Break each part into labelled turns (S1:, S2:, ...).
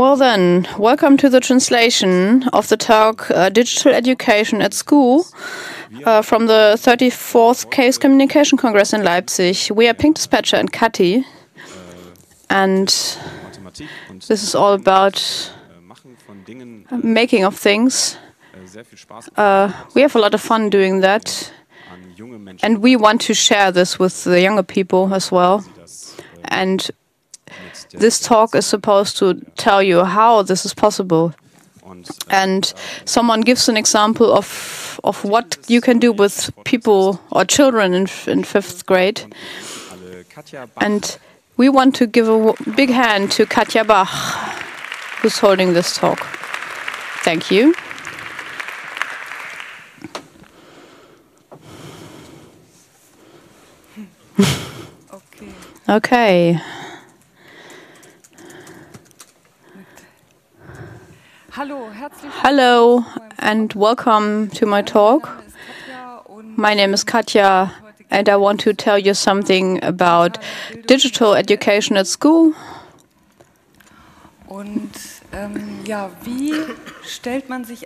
S1: Well, then, welcome to the translation of the talk uh, Digital Education at School uh, from the 34th Chaos Communication Congress in Leipzig. We are Pink Dispatcher and Kati, and this is all about making of things. Uh, we have a lot of fun doing that, and we want to share this with the younger people as well. And this talk is supposed to tell you how this is possible. And someone gives an example of of what you can do with people or children in, in fifth grade. And we want to give a big hand to Katja Bach, who's holding this talk. Thank you. okay. Okay. Hello and welcome to my talk. My name is Katja and I want to tell you something about digital education at school.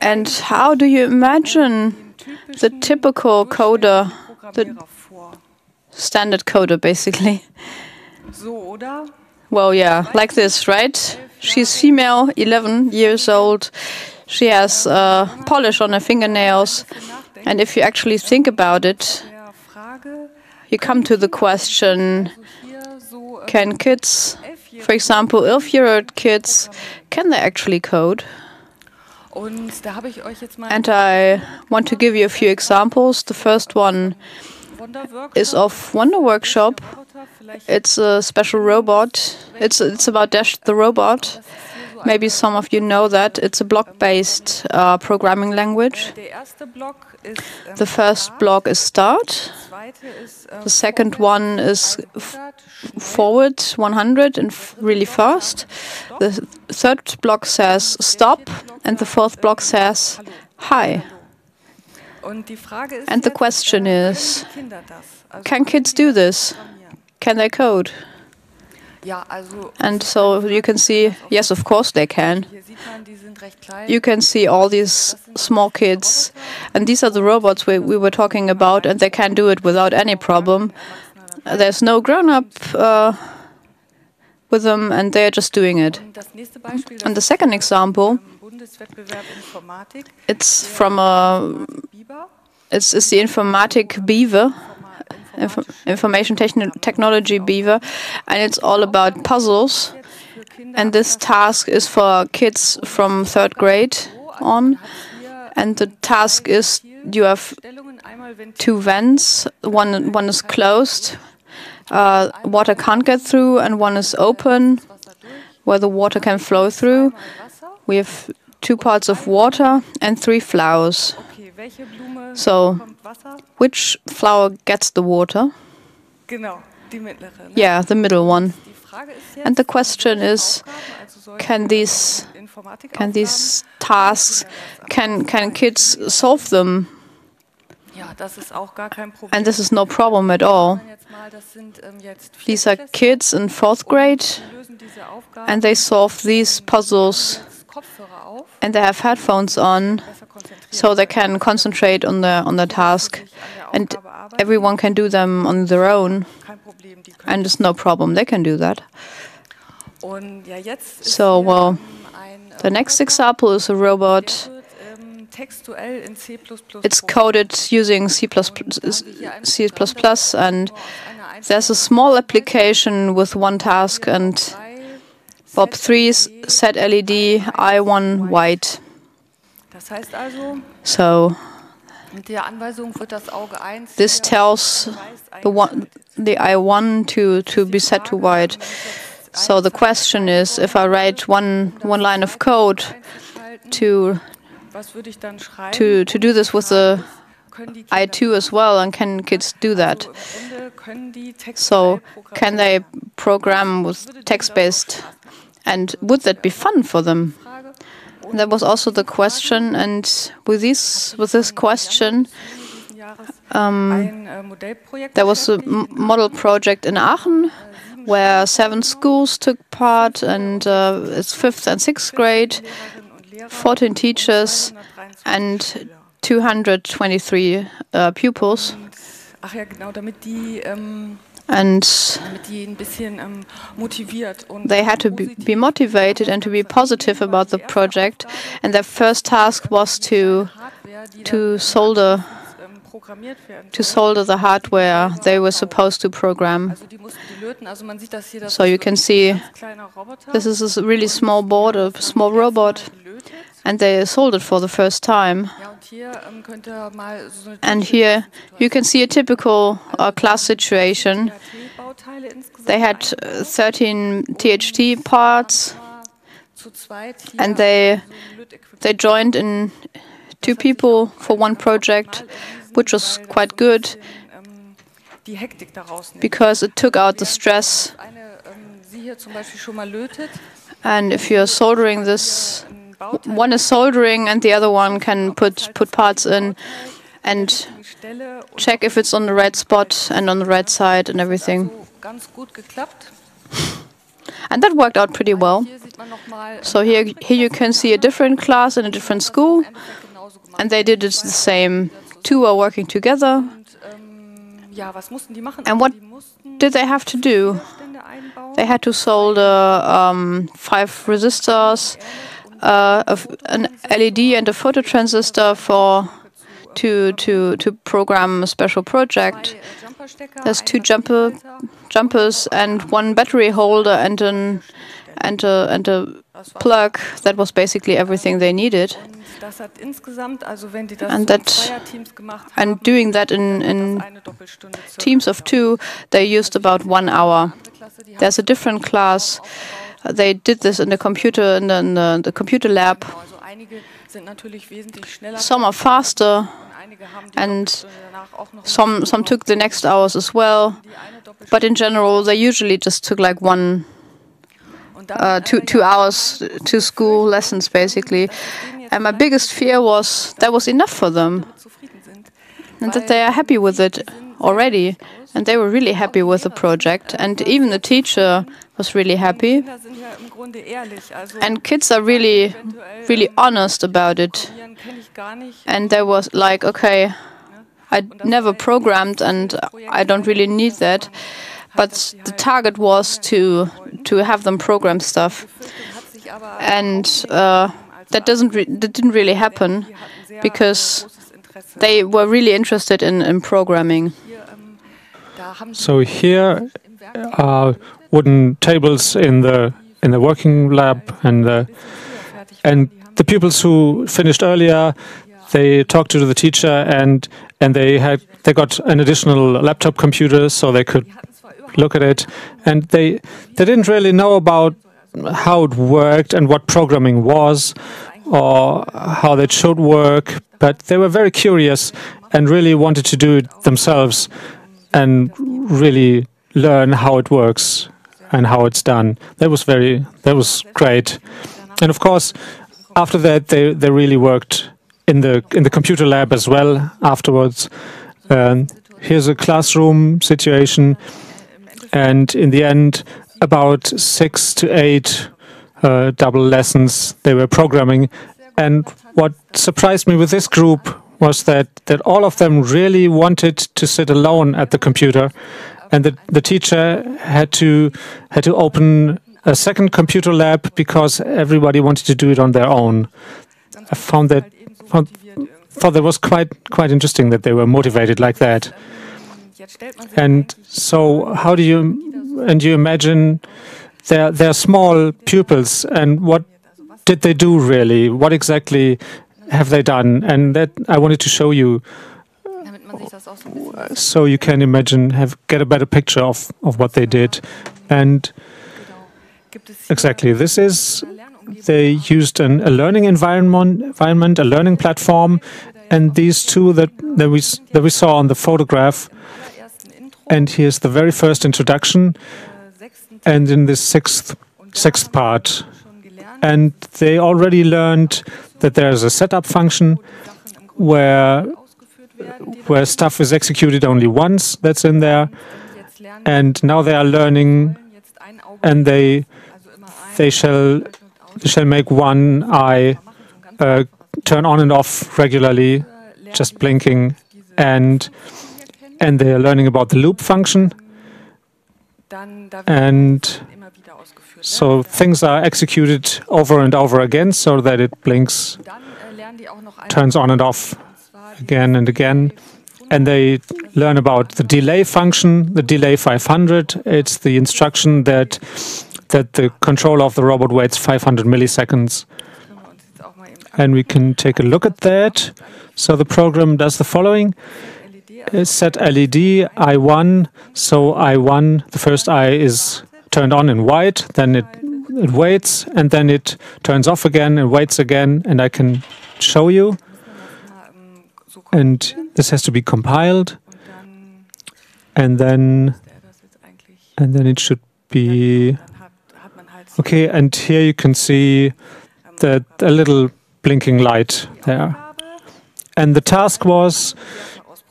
S1: And how do you imagine the typical coder, the standard coder basically? Well, yeah, like this, right? She's female, 11 years old. She has uh, polish on her fingernails. And if you actually think about it, you come to the question can kids, for example, 11 year old kids, can they actually code? And I want to give you a few examples. The first one is of Wonder Workshop. It's a special robot. It's it's about Dash the robot. Maybe some of you know that it's a block-based uh, programming language. The first block is start. The second one is forward 100 and really fast. The third block says stop, and the fourth block says hi. And the question is, can kids do this? Can they code? And so you can see, yes, of course they can. You can see all these small kids, and these are the robots we, we were talking about, and they can do it without any problem. There's no grown up uh, with them, and they're just doing it. And the second example, it's from a, it's, it's the Informatik Beaver Inf information technology beaver, and it's all about puzzles. And this task is for kids from third grade on. And the task is you have two vents. One one is closed, uh, water can't get through, and one is open, where the water can flow through. We have two parts of water and three flowers. So, which flower gets the water? Yeah, the middle one. And the question is, can these can these tasks can can kids solve them? And this is no problem at all. These are kids in fourth grade, and they solve these puzzles, and they have headphones on, so they can concentrate on the on the task, and everyone can do them on their own, and it's no problem. They can do that. So well, the next example is a robot. It's coded using C++, C++, and there's a small application with one task and Bob3 set LED I1 white. So this tells the one the I1 to to be set to white. So the question is, if I write one one line of code to to to do this with the I2 as well, and can kids do that? So can they program with text-based, and would that be fun for them? That was also the question, and with this with this question, um, there was a model project in Aachen where seven schools took part, and uh, it's fifth and sixth grade, 14 teachers, and 223 uh, pupils. And they had to be, be, motivated and to be positive about the project. And their first task was to to solder to solder the hardware they were supposed to program. So you can see this is a really small board, a small robot, and they soldered for the first time. And here you can see a typical uh, class situation. They had uh, 13 THT parts, and they they joined in two people for one project, which was quite good because it took out the stress. And if you're soldering this one is soldering and the other one can put put parts in and check if it's on the right spot and on the right side and everything. And that worked out pretty well. So here, here you can see a different class in a different school, and they did it the same. Two are working together. And what did they have to do? They had to solder um, five resistors, uh, an LED and a phototransistor for to to to program a special project. There's two jumper jumpers and one battery holder and an and a and a plug. That was basically everything they needed. And that and doing that in in teams of two, they used about one hour. There's a different class they did this in the computer in the, in the, the computer lab. Some are faster, and some some took the next hours as well. But in general, they usually just took like one, uh, two two hours to school lessons basically. And my biggest fear was that was enough for them, and that they are happy with it already. And they were really happy with the project, and even the teacher was really happy. And kids are really, really honest about it. And there was like, okay, I never programmed and I don't really need that. But the target was to to have them program stuff, and uh, that doesn't that didn't really happen because they were really interested in, in programming.
S2: So here are wooden tables in the in the working lab, and the, and the pupils who finished earlier, they talked to the teacher, and and they had they got an additional laptop computer so they could look at it, and they they didn't really know about how it worked and what programming was or how that should work, but they were very curious and really wanted to do it themselves and really learn how it works and how it's done. That was very that was great. And of course, after that, they they really worked in the in the computer lab as well. Afterwards, um, here's a classroom situation, and in the end, about six to eight uh, double lessons they were programming. And what surprised me with this group was that that all of them really wanted to sit alone at the computer and the, the teacher had to had to open a second computer lab because everybody wanted to do it on their own. I found that found, thought that was quite quite interesting that they were motivated like that. And so, how do you and you imagine they're they're small pupils, and what did they do really? What exactly have they done? And that I wanted to show you Uh, so you can imagine, have get a better picture of, of what they did. And exactly, this is they used an, a learning environment, environment, a learning platform, and these two that, that we that we saw on the photograph. And here's the very first introduction, and in this sixth sixth part, and they already learned that there's a setup function where where stuff is executed only once, that's in there. And now they are learning and they they shall they shall make one eye uh, turn on and off regularly, just blinking, and and they are learning about the loop function. And so things are executed over and over again so that it blinks, turns on and off again and again. And they learn about the delay function, the delay 500. It's the instruction that that the controller of the robot waits 500 milliseconds. And we can take a look at that. So the program does the following. set LED I1. So I1, the first eye is turned on in white, then it it waits, and then it turns off again and waits again, and I can show you. And this has to be compiled, and then and then it should be okay. And here you can see that a little blinking light there. And the task was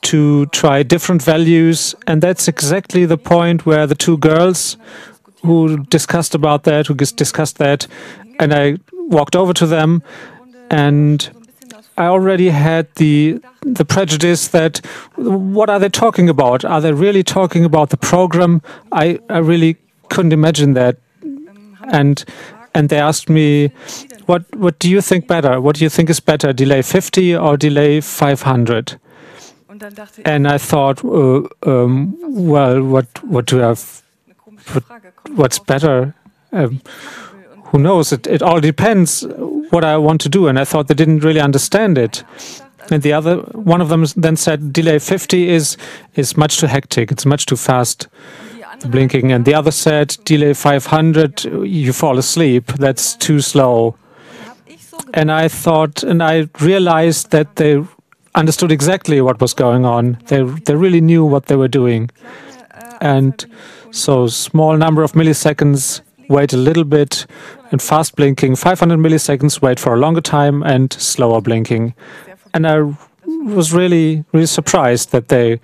S2: to try different values, and that's exactly the point where the two girls who discussed about that, who discussed that, and I walked over to them, and I already had the the prejudice that what are they talking about? Are they really talking about the program? I, I really couldn't imagine that, and and they asked me, what what do you think better? What do you think is better, delay 50 or delay 500? And I thought, uh, um, well, what what do I have? What, what's better? Um, who knows? It, it all depends what I want to do. And I thought they didn't really understand it. And the other one of them then said, delay 50 is is much too hectic. It's much too fast, blinking. And the other said, delay 500, you fall asleep. That's too slow. And I thought, and I realized that they understood exactly what was going on. They they really knew what they were doing. And so small number of milliseconds, wait a little bit, and fast blinking, 500 milliseconds, wait for a longer time, and slower blinking. And I was really, really surprised that they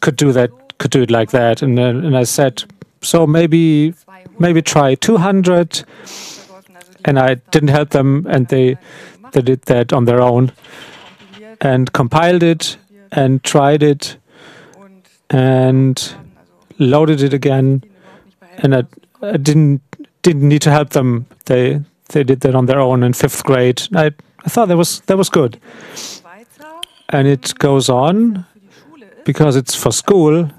S2: could do that, could do it like that. And, uh, and I said, so maybe, maybe try 200. And I didn't help them, and they, they did that on their own, and compiled it, and tried it, and loaded it again, and I, I, didn't didn't need to help them. They they did that on their own in fifth grade. I I thought that was that was good, and it goes on because it's for school.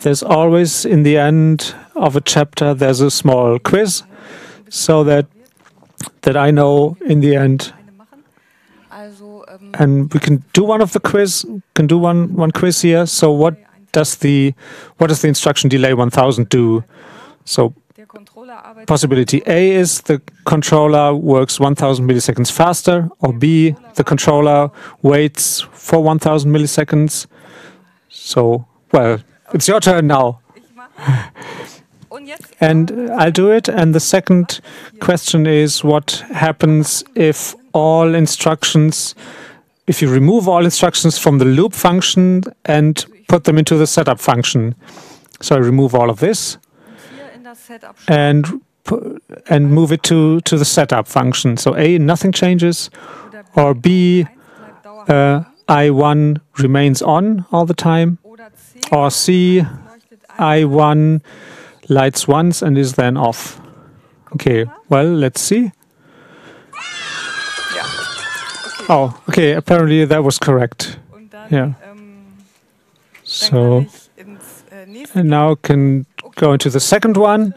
S2: There's always in the end of a chapter there's a small quiz, so that that I know in the end. And we can do one of the quiz. Can do one one quiz here. So what does the what does the instruction delay 1000 do? So possibility A is the controller works 1000 milliseconds faster, or B, the controller waits for 1000 milliseconds. So, well, it's your turn now. and I'll do it. And the second question is what happens if all instructions, if you remove all instructions from the loop function and put them into the setup function. So I remove all of this and and move it to to the setup function. So A, nothing changes, or B, uh, I1 remains on all the time, or C, I1 lights once and is then off. Okay, well, let's see. Oh, okay, apparently that was correct. Yeah. So and now can go into the second one.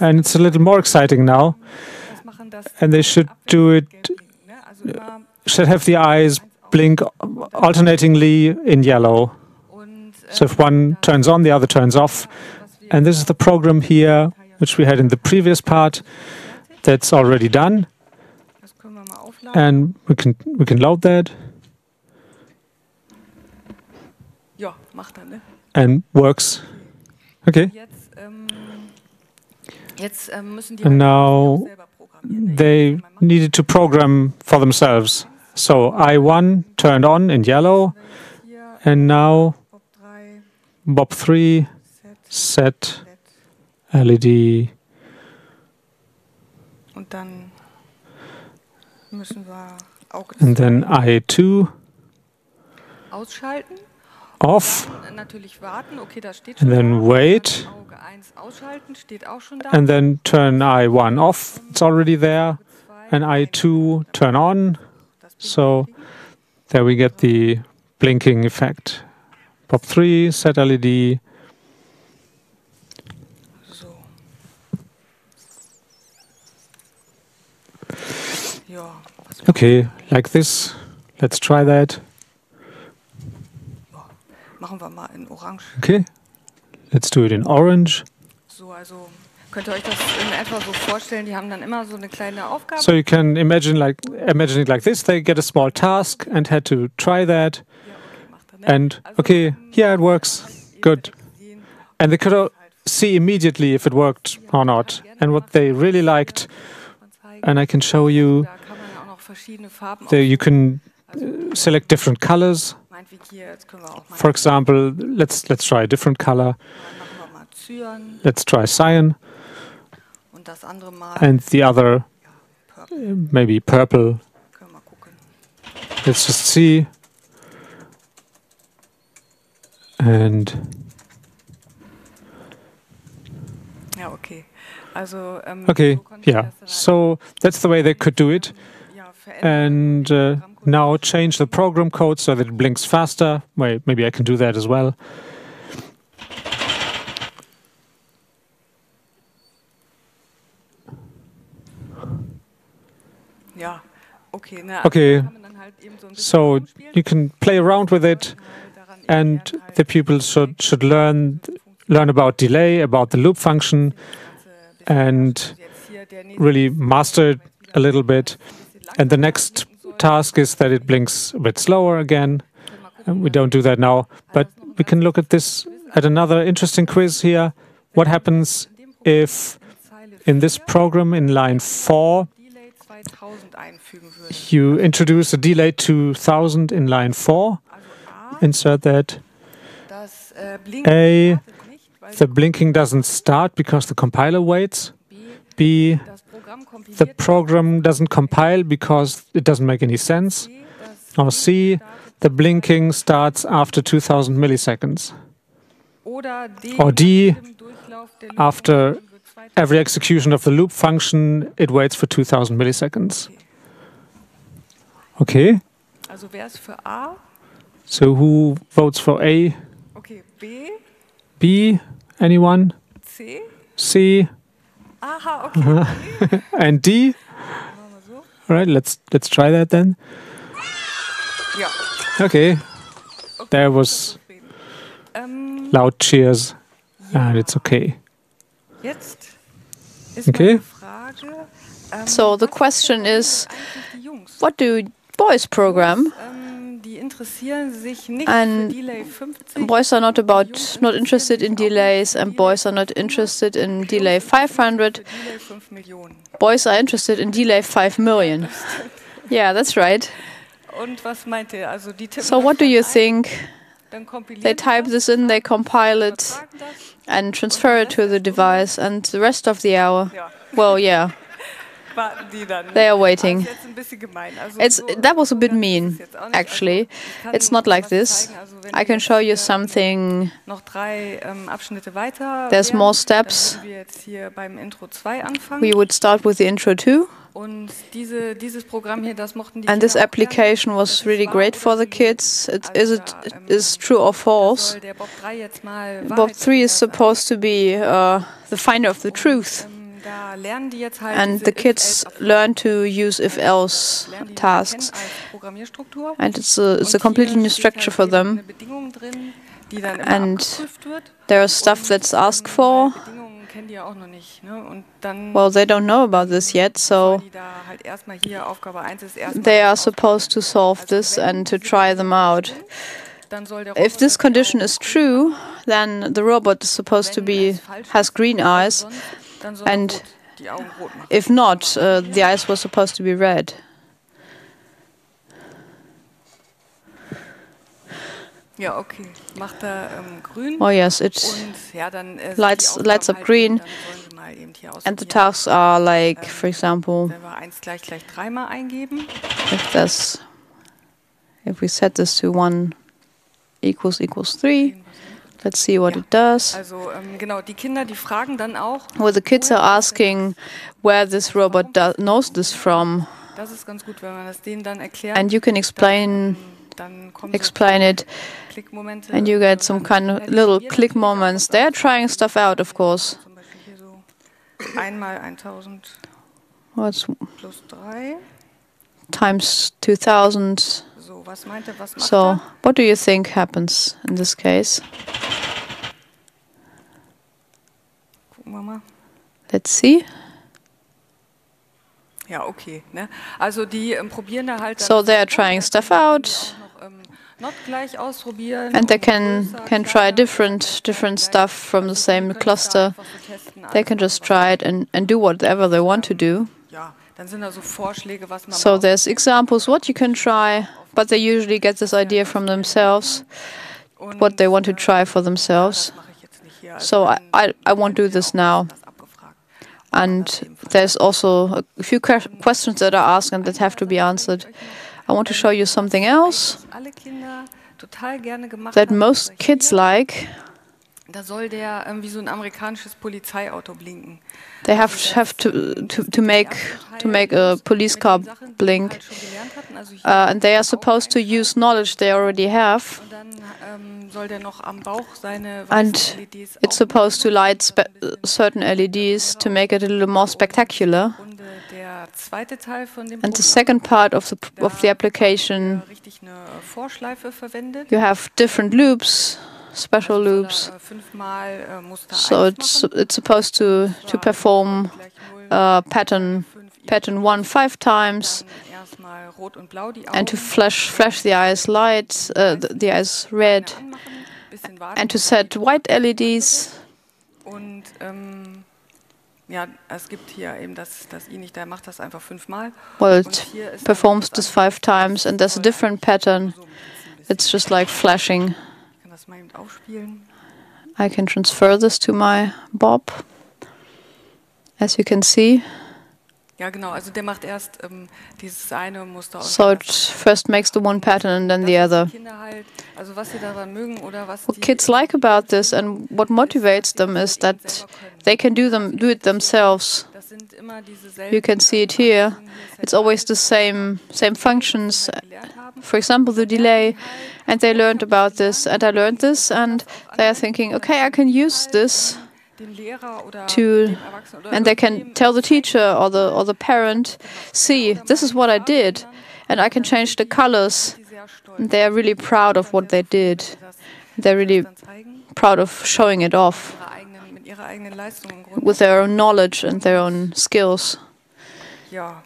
S2: And it's a little more exciting now. And they should do it, should have the eyes blink alternatingly in yellow. So if one turns on, the other turns off. And this is the program here, which we had in the previous part, that's already done. And we can we can load that. And works. Okay. Ähm, ähm, and now they needed to program for themselves. So I1 turned on in yellow, and now Bob3 set LED.
S3: Und dann müssen wir Auge
S2: And then I2
S3: ausschalten.
S2: Off.
S3: Dann natürlich warten. Okay, da steht
S2: And then wait.
S3: Dann Auge 1 ausschalten, steht auch schon da.
S2: And then turn I1 off. It's already there. And I2 turn on. so-. There we get the blinking effect. Bob 3, set LED.
S3: So. Ja, was
S2: Okay, like this. Let's try that.
S3: Machen wir mal in Orange.
S2: Okay. Let's do it in orange.
S3: So, also könnt ihr euch das in etwa so vorstellen, die haben dann immer so eine kleine Aufgabe.
S2: So you can imagine like imagine it like this. They get a small task and had to try that.
S3: ja, okay, macht er?
S2: And okay, yeah, it works. Good. And they could see immediately if it worked or not. And what they really liked, and I can show you,
S3: Da kann man auch noch verschiedene Farben
S2: there you can select different colors.
S3: Meinetwegen hier, jetzt können wir auch mal
S2: For example, let's let's try a different color.
S3: dann machen wir mal Cyan
S2: Let's try cyan,
S3: und das andere Mal
S2: and the other uh, maybe purple.
S3: Können wir mal gucken.
S2: Let's just see. And
S3: okay. Ähm,
S2: okay,
S3: so konnte ich
S2: yeah.
S3: das dann halt,
S2: So that's the way they could do it. And uh, now change the program code so that it blinks faster. Wait, maybe I can do that as well.
S3: Okay.
S2: Okay.
S3: da kann man dann halt eben so ein bisschen
S2: So
S3: rumspielen.
S2: you can play around with it,
S3: Halt daran eben
S2: and the pupils should should learn learn about delay, about the loop function,
S3: das Ganze ein bisschen
S2: and
S3: also jetzt hier der nächste
S2: really master it a little bit. And the next task is that it blinks a bit slower again. We don't do that now, but we can look at this at another interesting quiz here. What happens if
S3: in
S2: this program in line 4
S3: Delay 2000 einfügen würden?
S2: you introduce a delay 2000 in line 4? Insert that. A, The blinking doesn't start because the compiler waits.
S3: B,
S2: B,
S3: das Programm kompiliert
S2: the program doesn't compile because it doesn't make any sense. Or C, the blinking starts after 2000 milliseconds. Or D,
S3: nach jedem Durchlauf der Loop
S2: after Every execution of the loop function, it waits for 2000 milliseconds. Okay,
S3: Also wer ist für A?
S2: so who votes for A?
S3: Okay, B,
S2: B? Anyone?
S3: C.
S2: C?
S3: Aha, okay. Machen
S2: And D? All right, let's let's try that then.
S3: Ja.
S2: Okay,
S3: Okay,
S2: There was-
S3: zufrieden. Ähm,
S2: loud cheers, and it's okay.
S3: jetzt ist
S2: Okay.
S3: Frage. Ähm,
S1: So the question is,
S3: eigentlich die Jungs?
S1: What do boys program?
S3: Ähm,
S1: And
S3: für Delay 50.
S1: Boys are not about not interested in delays, and boys are not interested in delay 500.
S3: Für Delay 5 Millionen.
S1: Boys are interested in delay 5 million. Yeah, that's right.
S3: Und was meint ihr? Also die tippen
S1: So what do you think? They type this in, they compile it, and transfer it to the device, and the rest of the hour, well, yeah,
S3: warten die dann.
S1: They are waiting.
S3: ist jetzt ein bisschen gemein. Also
S1: It's that was a bit
S3: so ganz ist
S1: mean,
S3: es jetzt auch nicht.
S1: actually.
S3: Also ich kann
S1: It's not like this.
S3: zeigen. Also wenn
S1: I can show you something.
S3: Ähm.
S1: There's more steps.
S3: Dann würden wir jetzt hier beim Intro 2 anfangen.
S1: We would start with the intro too,
S3: Und diese, dieses Programm hier, das mochten die
S1: and this
S3: Kinder auch gerne.
S1: application was really great for the kids. It, is it
S3: ähm,
S1: is true or false?
S3: Bob 3 jetzt mal
S1: Bob
S3: Wahrheit
S1: 3 is supposed to be uh, the finder of the truth,
S3: Da lernen die jetzt halt
S1: and the kids learn to use if-else tasks,
S3: kennen als Programmierstruktur.
S1: and it's a it's a completely new structure for them.
S3: Eine Bedingung drin, die dann immer
S1: And
S3: wird.
S1: There's stuff that's asked for.
S3: weil Bedingungen kennen die ja auch noch nicht. Ne? Und dann
S1: Well, they don't know about this yet, so
S3: die da halt erstmal hier Aufgabe 1 ist erstmal
S1: they are supposed to solve this and to try them out.
S3: Dann soll der
S1: If this condition is true, then the robot is supposed to be has green eyes.
S3: Sonst, dann soll
S1: and
S3: rot, die Augen rot machen.
S1: If not, uh, the eyes were supposed to be red.
S3: Ja, okay. Macht er ähm.
S1: Oh yes, it
S3: Und ja, dann äh,
S1: lights lights up green,
S3: dann sollen sie mal eben hier
S1: and the tasks are like, for example,
S3: Wenn wir 1 gleich gleich dreimal eingeben,
S1: if this, if we set this to one equals equals three, let's see what it does.
S3: also ähm, genau, die Kinder, die fragen dann auch,
S1: Well, the kids are asking where this robot do- knows this from,
S3: das ist ganz gut, wenn man das denen dann erklärt,
S1: and you can explain
S3: dann ähm, kommen
S1: explain it, and you get some ähm, kind of little click moments. They're trying stuff out, of course.
S3: Zum Beispiel hier so einmal 1000
S1: What's
S3: plus 3.
S1: times 2000?
S3: So, er, was macht
S1: So, what do you think happens in this case?
S3: Gucken wir mal.
S1: Let's see.
S3: Ja, okay. Ne? Also die ähm, probieren da halt.
S1: So they are trying stuff out.
S3: ähm, Not gleich ausprobieren.
S1: And they can can try different different stuff from the same cluster.
S3: einfach so testen,
S1: They can just try it and, and do whatever they want to do.
S3: Ja, dann sind da so Vorschläge, was man
S1: So
S3: mal
S1: there's examples what you can try, but they usually get this idea from themselves, what they want to try for themselves.
S3: Das mache ich jetzt nicht hier. Also
S1: So I, I, I won't do this now. And there's also a few questions that are asked and that have to be answered. I want to show you something else
S3: Was alle Kinder total gerne gemacht
S1: that most kids like.
S3: Da soll der ähm, wie so ein amerikanisches Polizeiauto blinken.
S1: They have have to to, to make to make a police car blink,
S3: Halt schon gelernt hatten, also hier
S1: uh, and they are supposed to use knowledge they already have,
S3: ähm, soll der noch am Bauch seine
S1: and it's supposed to light uh, certain LEDs to make it a little more spectacular.
S3: Äh, der zweite Teil von dem
S1: And the second part of the of the application,
S3: wird richtig eine For-Schleife verwendet.
S1: you have different loops, special loops. So it's it's supposed to to perform uh, pattern pattern one five times,
S3: Dann erstmal rot und blau die Augen.
S1: and to flash flash the eyes light, uh, the, the eyes red,
S3: anmachen, bisschen warten.
S1: and to set white LEDs.
S3: Ähm, ja, es gibt hier eben das, das I nicht, der macht das einfach fünfmal.
S1: Well, it
S3: hier ist dann
S1: performs this five times, and there's a different pattern.
S3: so ein bisschen.
S1: It's just like flashing. I can transfer this to my bob. As you can see,
S3: Ja, genau. Also der macht erst ähm, dieses eine Muster
S1: so it first makes the one pattern and then the other.
S3: Kinder halt, also was sie daran mögen oder was
S1: What kids like about this and what motivates them is that they can do them do it themselves.
S3: das sind immer diese
S1: You can see it here. It's always the same same functions. For example, the delay, and they learned about this, and I learned this, and they are thinking, okay, I can use this,
S3: Dem Lehrer oder
S1: to-
S3: dem Erwachsenen oder
S1: and they can tell the teacher or the or the parent, see, this is what I did, and I can change the colors.
S3: die sehr stolz
S1: And they are really proud of what they did. They're really proud of showing it off
S3: ihre eigenen, mit ihrer eigenen Leistung im Grunde.
S1: with their own knowledge and their own skills.
S3: Ja,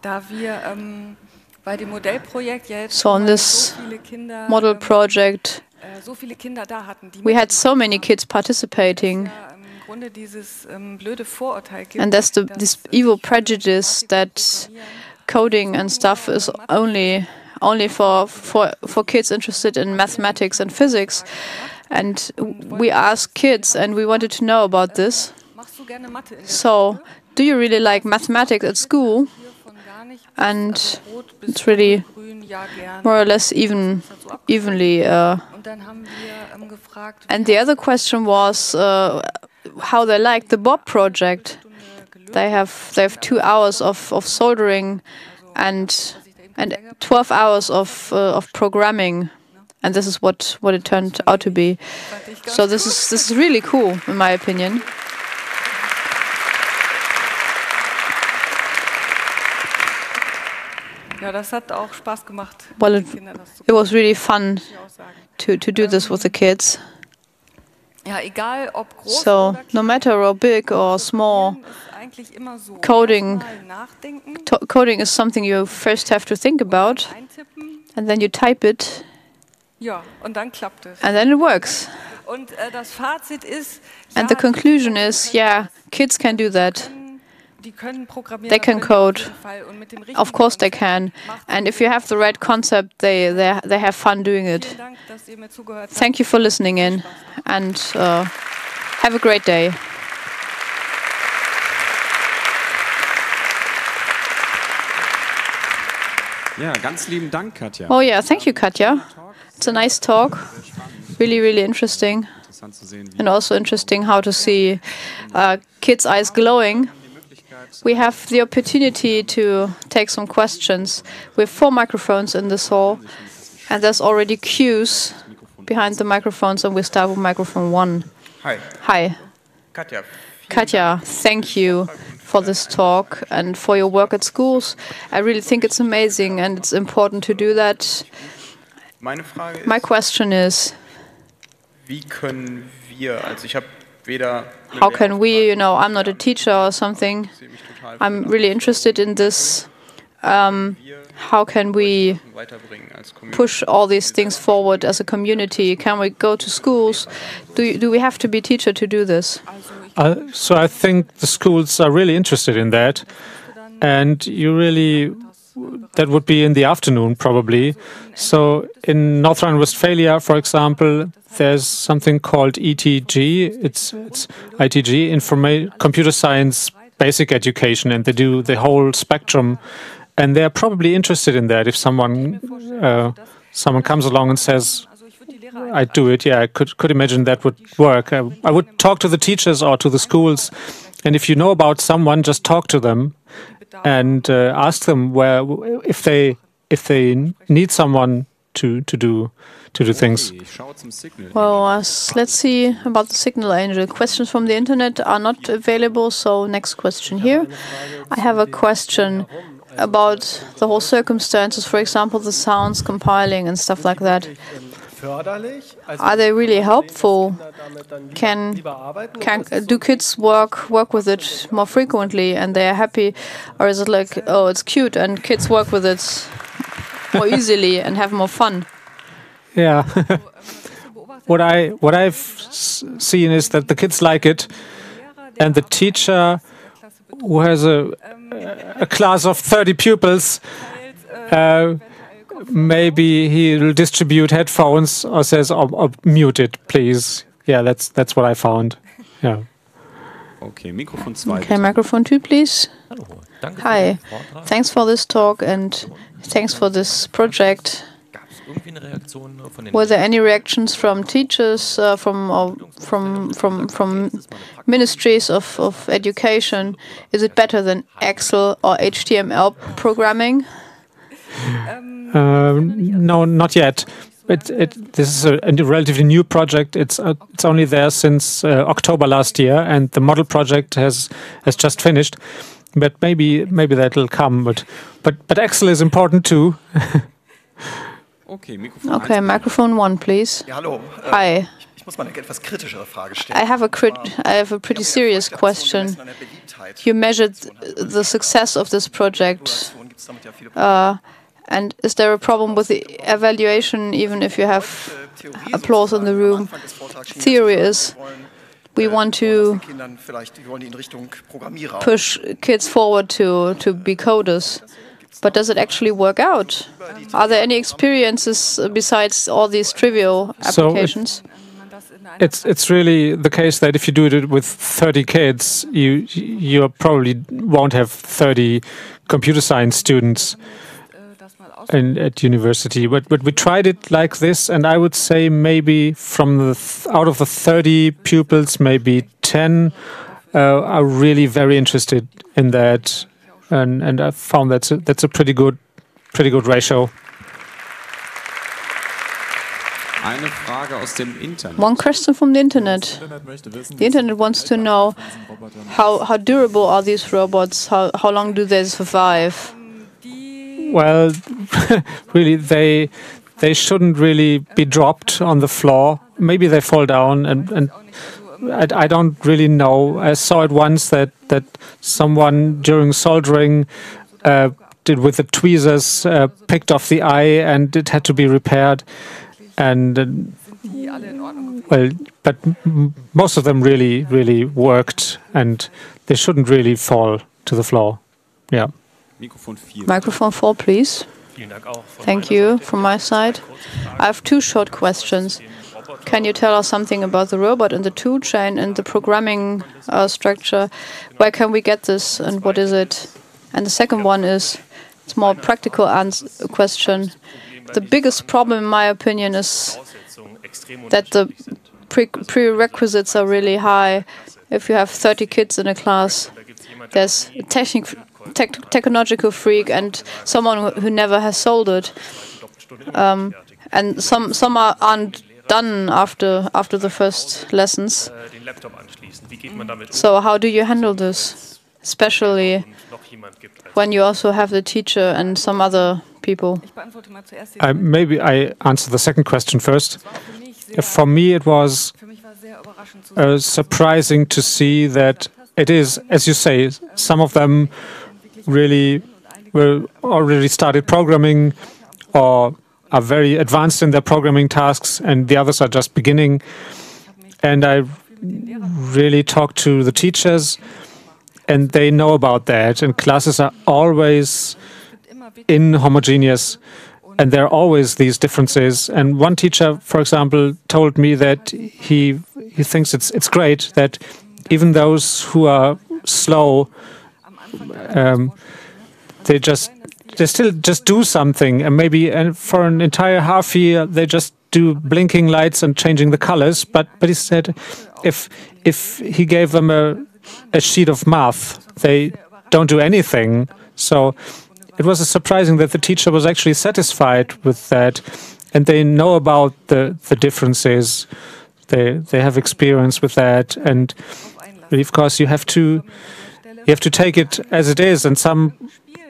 S3: da wir ähm, bei dem Modellprojekt ja jetzt
S1: So on this
S3: so viele Kinder,
S1: Model
S3: ähm,
S1: project,
S3: äh, so viele Kinder da hatten, die
S1: we had so many kids participating.
S3: ja im Grunde dieses ähm, blöde Vorurteil gibt,
S1: And there's the this
S3: äh,
S1: evil prejudice that coding and stuff is only only for for for kids interested in mathematics and physics. And we asked kids, and we wanted to know about äh, this.
S3: Machst du gerne Mathe in der
S1: So, do you really like mathematics at school?
S3: Hier von gar nicht bis,
S1: And
S3: also rot bis
S1: it's really
S3: grün, ja gern.
S1: More or less even
S3: Das hat so abgeschlossen.
S1: evenly. Uh,
S3: Und dann haben wir ähm, gefragt,
S1: and the other question was uh, how they liked the Bob project. They have they have two hours of, of soldering and and 12 hours of uh, of programming and this is what what it turned out to be
S3: fand ich ganz
S1: so this is this is really cool in my opinion
S3: Ja, das hat auch Spaß gemacht,
S1: well it,
S3: Kindern das zu
S1: it was really fun to to do this with the kids
S3: Ja, egal ob groß
S1: so
S3: oder klein,
S1: no matter how big or small
S3: immer so.
S1: Coding.
S3: Erstmal nachdenken,
S1: to- coding is something you first have to think about and then you type it
S3: ja, und dann klappt es.
S1: and then it works
S3: Und äh, das Fazit ist,
S1: and the conclusion is yeah kids can do that they can code. Of course they can. And if you have the right concept, they, they, they have fun doing it. Thank you for listening in and uh, have a great day.
S4: Ja, ganz lieben Dank, Katja.
S1: Oh yeah, thank you, Katja. It's a nice talk. Really, really interesting. And also interesting how to see uh, kids' eyes glowing. We have the opportunity to take some questions. We have four microphones in this hall, and there's already queues behind the microphones, and we start with microphone one.
S5: Hi.
S1: Hi.
S5: Katja.
S1: Katja, thank you for this talk and for your work at schools. I really think it's amazing and it's important to do that. My question is how can we, you know, I'm not a teacher or something. I'm really interested in this. Um, how can we push all these things forward as a community? Can we go to schools? Do, do we have to be teacher to do this?
S2: Uh, so I think the schools are really interested in that, and you really that would be in the afternoon probably. So in North Rhine-Westphalia, for example, there's something called ETG. It's it's ITG, Informa Computer Science Basic Education, and they do the whole spectrum. And they're probably interested in that. If someone uh, someone comes along and says, I do it. Yeah, I could could imagine that would work. I, I, would talk to the teachers or to the schools, and if you know about someone, just talk to them and uh, ask them where if they if they need someone to to do to do things.
S1: Well, uh, let's see about the signal angel. Questions from the internet are not available. So next question here. I have a question about the whole circumstances. For example, the sounds compiling and stuff like that. Are they really helpful? Can, can do kids work work with it more frequently and they are happy, or is it like oh it's cute and kids work with it more easily and have more fun?
S2: Yeah. what I what I've seen is that the kids like it, and the teacher who has a a class of 30 pupils. Uh, maybe he'll distribute headphones or says, oh, oh, mute it, please. Yeah, that's that's what I found. Yeah.
S4: Okay, microphone two.
S1: Okay, microphone two, please. Hi, thanks for this talk and thanks for this project. Were there any reactions from teachers, uh, from uh, from from from ministries of, of education? Is it better than Excel or HTML programming?
S2: Uh, no, not yet. It, it, this is a, a, relatively new project. It's uh, it's only there since uh, October last year, and the model project has has just finished. But maybe maybe that'll come. But but but Excel is important too.
S1: okay, microphone, okay, microphone one, please. Hi.
S5: Ich muss mal eine etwas kritischere Frage stellen.
S1: I have a crit I have a pretty serious question. You measured the success of this project. Uh, and is there a problem with the evaluation, even if you have applause in the room? Theory is we want to push kids forward to, to be coders. But does it actually work out? Are there any experiences besides all these trivial applications? So
S2: it's it's really the case that if you do it with 30 kids, you you probably won't have 30 computer science students in, at university. But but we tried it like this, and I would say maybe from the out of the thirty pupils, maybe ten uh, are really very interested in that, and and I found that's a, that's a pretty good pretty good ratio.
S1: One question from the internet. The internet wants to know how, how durable are these robots? How, how long do they survive?
S2: Well, really, they they shouldn't really be dropped on the floor. Maybe they fall down, and and I, I don't really know. I saw it once that that someone during soldering uh, did with the tweezers uh, picked off the eye, and it had to be repaired. And uh, well, but most of them really really worked, and they shouldn't really fall to the floor. Yeah.
S4: Mikrofon 4.
S1: Microphone 4, please. Thank you from my side. I have two short questions. Can you tell us something about the robot and the tool chain and the programming uh, structure? Where can we get this and what is it? And the second one is it's more practical question. The biggest problem, in my opinion, is that the pre prerequisites are really high. If you have 30 kids in a class, there's a technic te technological freak and someone who never has soldered. Um, and some some are, aren't done after after the first lessons. So how do you handle this, especially when you also have the teacher and some other people?
S2: Uh, maybe I answer the second question first. For me, it was uh, surprising to see that it is, as you say, some of them really were already started programming or are very advanced in their programming tasks, and the others are just beginning. And I really talk to the teachers, and they know about that. And classes are always inhomogeneous, and there are always these differences. And one teacher, for example, told me that he he thinks it's it's great that even those who are slow, um, they just they still just do something, and maybe and for an entire half year they just do blinking lights and changing the colors. But but he said, if if he gave them a a sheet of math, they don't do anything. So it was surprising that the teacher was actually satisfied with that, and they know about the the differences. They they have experience with that, and of course you have to you have to take it as it is. And some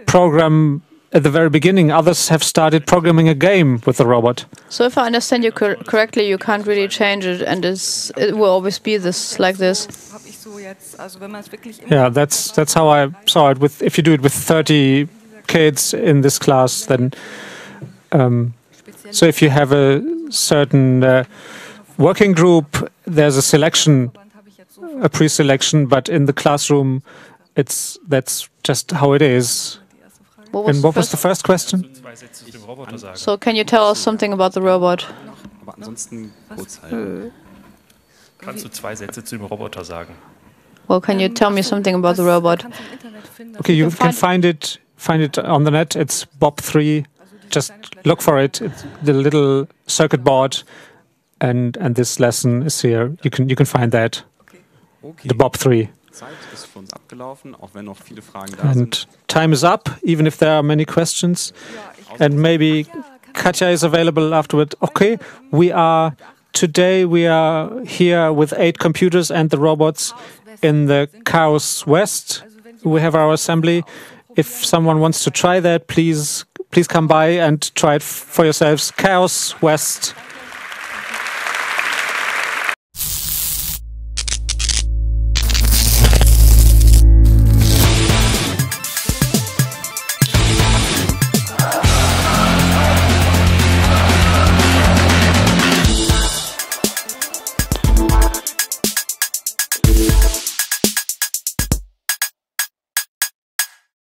S2: program at the very beginning, others have started programming a game with the robot.
S1: So, if I understand you cor correctly, you can't really change it, and it will always be this like this.
S2: Yeah, that's that's how I saw it. With if you do it with 30 kids in this class, then um, so if you have a certain uh, working group, there's a selection, a pre-selection, but in the classroom, it's that's just how it is.
S1: What
S2: and what was the first question?
S1: So can you tell us something about the robot? Hm.
S6: Kannst du zwei Sätze zu dem Roboter sagen?
S1: Well, can you tell me something about the robot?
S2: Okay, you can find it find it on the net. It's Bob3. Just look for it. It's the little circuit board, and and this lesson is here. You can you can find that. The Bob3. And time is up, even if there are many questions. And maybe Katja is available afterward. Okay, we are today we are here with eight computers and the robots in the Chaos West. We have our assembly. If someone wants to try that, please please come by and try it for yourselves. Chaos West.